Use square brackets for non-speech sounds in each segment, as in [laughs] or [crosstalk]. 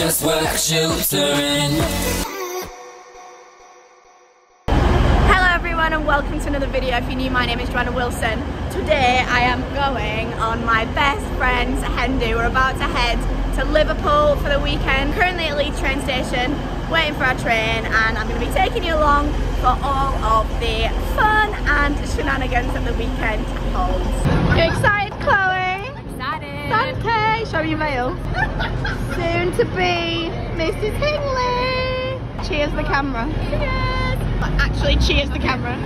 just she loops her in. Hello everyone and welcome to another video. If you're new, my name is Joanna Wilson. Today I am going on my best friend's hen do. We're about to head to Liverpool for the weekend. Currently at Leeds train station, waiting for our train and I'm going to be taking you along for all of the fun and shenanigans that the weekend holds. You excited Chloe? Dante, show me your veil. [laughs] Soon to be Mrs. Hingley. Cheers the camera. Cheers. Actually, cheers the camera.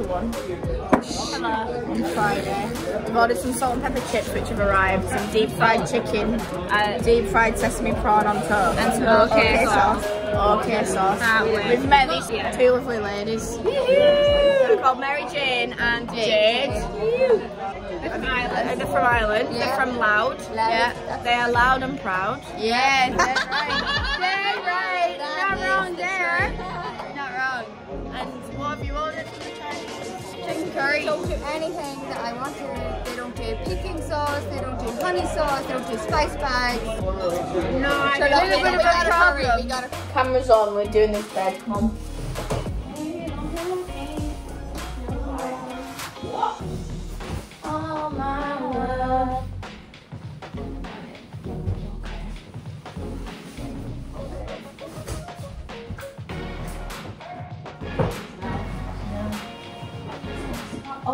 To one on Friday. We've ordered some salt and pepper chips which have arrived, some deep fried chicken, uh, deep fried sesame prawn on toast, and some okay sauce. Okay sauce. Can't wait. We've met these two lovely ladies. They're called Mary Jane and Jade. They're from Ireland. They're from Ireland. They're from Louth. Yeah. They are loud and proud. Yeah, that's right. [laughs] They're right. Not wrong there. Don't do anything that I want to. They don't do baking sauce, they don't do honey sauce, they don't do spice bags. No, I Sure, got a we- little bit of a problem. Camera's on, we're doing this bed. Come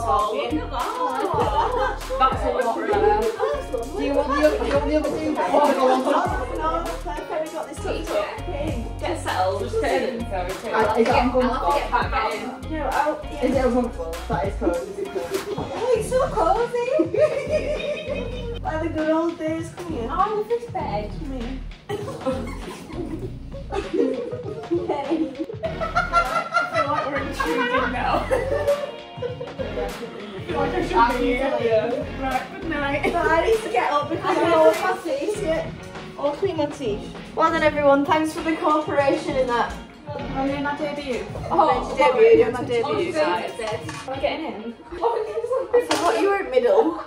talking. That's a lot there. Do you want the other, do you want the other thing? No, that's perfect. We got this tucked up. Get settled. Just turn it. Sorry, turn Uh, it. Is it uncomfortable? I'll to get back in. No, oh, yeah. Is it uncomfortable? That is cold. Is it cold? Oh, it's so cozy. Like the good old days. Come here. I love this bed. Come here. Like I should be here. Right, good night. But I need to get up because I know my teeth yet. I'll clean my teeth. Well then everyone, thanks for the cooperation in that. Oh. I'm doing my debut. Oh, debut, doing my debut, Oh, guys. Am I getting in? I forgot you were in middle.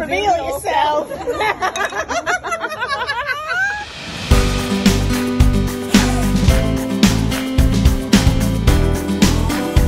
Reveal yourself. [laughs]